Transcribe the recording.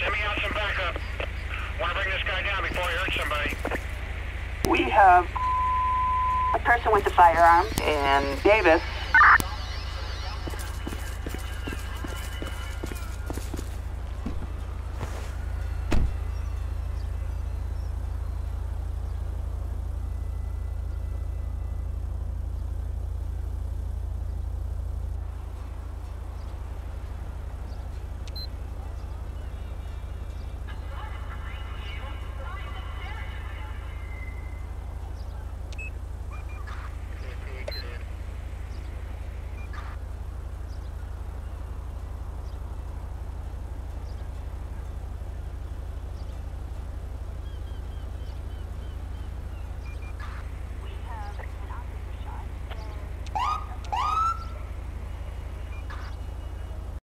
Send me out some backup. Want to bring this guy down before he hurts somebody. We have a person with a firearm and Davis.